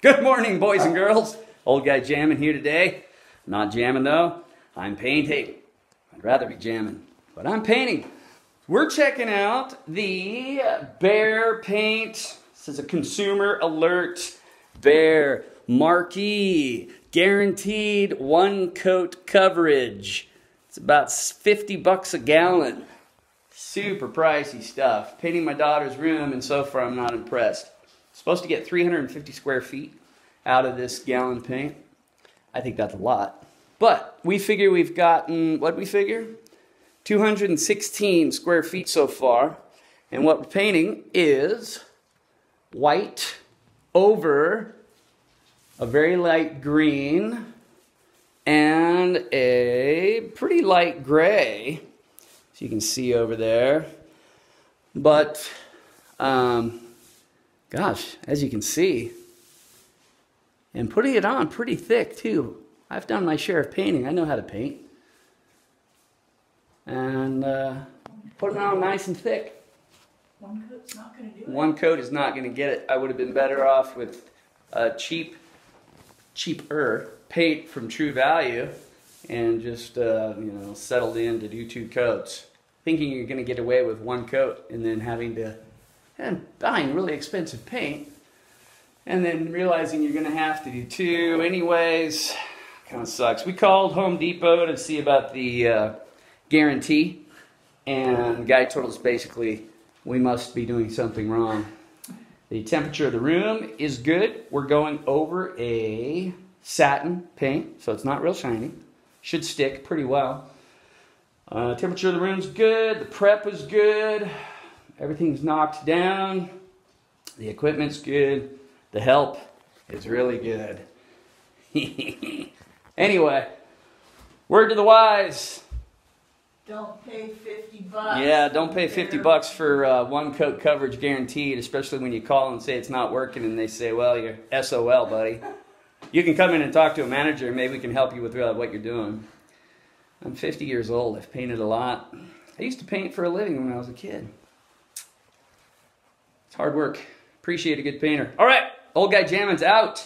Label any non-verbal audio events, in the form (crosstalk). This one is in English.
Good morning, boys and girls. Old guy jamming here today. Not jamming though. I'm painting. I'd rather be jamming, but I'm painting. We're checking out the Behr Paint. This is a consumer alert. Behr Marquee guaranteed one coat coverage. It's about 50 bucks a gallon. Super pricey stuff. Painting my daughter's room, and so far I'm not impressed. Supposed to get 350 square feet out of this gallon paint. I think that's a lot. But we figure we've gotten, what we figure? 216 square feet so far. And what we're painting is white over a very light green and a pretty light gray, as you can see over there. But, um, gosh, as you can see, and putting it on pretty thick too. I've done my share of painting. I know how to paint. And uh, put it on nice and thick. One coat's not gonna do it. One coat is not going to get it. I would have been better off with a cheap, cheaper paint from True Value and just, uh, you know, settled in to do two coats. Thinking you're going to get away with one coat and then having to, and buying really expensive paint and then realizing you're going to have to do two anyways. Kind of sucks. We called Home Depot to see about the uh, guarantee, and the guy told us basically we must be doing something wrong. The temperature of the room is good. We're going over a satin paint, so it's not real shiny. Should stick pretty well. Uh, temperature of the room's good. The prep is good. Everything's knocked down. The equipment's good. The help is really good. (laughs) anyway, word to the wise. Don't pay fifty bucks. Yeah, don't pay 50 bucks for uh, one coat coverage guaranteed, especially when you call and say it's not working and they say, well, you're SOL, buddy. You can come in and talk to a manager and maybe we can help you with uh, what you're doing. I'm 50 years old. I've painted a lot. I used to paint for a living when I was a kid. Hard work. Appreciate a good painter. All right, old guy Jammin's out.